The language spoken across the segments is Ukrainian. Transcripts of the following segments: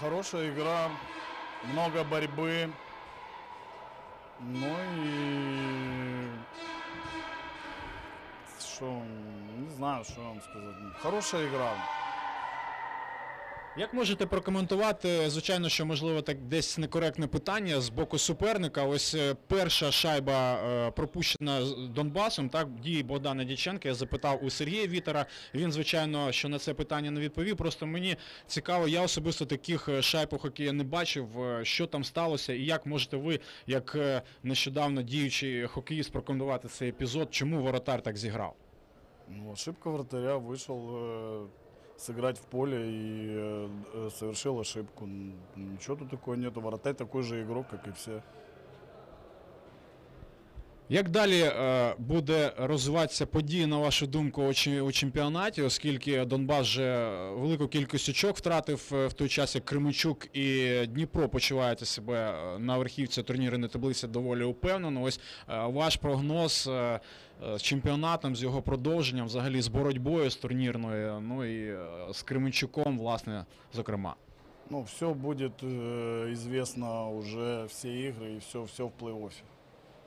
хорошая игра, много борьбы. Ну и... Что, не знаю, что вам сказать. Хорошая игра. Як можете прокоментувати, звичайно, що можливо так десь некоректне питання з боку суперника. Ось е, перша шайба е, пропущена Донбасом, так дії Богдана Дяченка. Я запитав у Сергія Вітера. Він, звичайно, що на це питання не відповів. Просто мені цікаво, я особисто таких е, шайб у хокеї не бачив. Що там сталося, і як можете ви, як нещодавно діючий хокеїст, прокоментувати цей епізод, чому воротар так зіграв? Ну, ошибка вратаря э, сыграть в поле и э, э, совершил ошибку. Н- Ничего тут такого нету. Вратарь такой же игрок, как и все. Як далі е, буде розвиватися події, на вашу думку, у, чемпіонаті, оскільки Донбас вже велику кількість очок втратив е, в той час, як Кременчук і Дніпро почуваєте себе е, на верхівці турнірної таблиці доволі упевнено. Ось ваш прогноз з чемпіонатом, з його продовженням, взагалі з боротьбою з турнірною, ну і з Кременчуком, власне, зокрема. Ну, все будет э, известно уже, все игры и все, все в плей-оффе.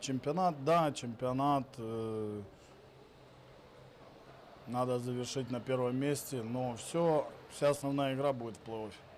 Чемпионат, да, чемпионат. э, надо завершить на первом месте, но все, вся основная игра будет в плей-оффе.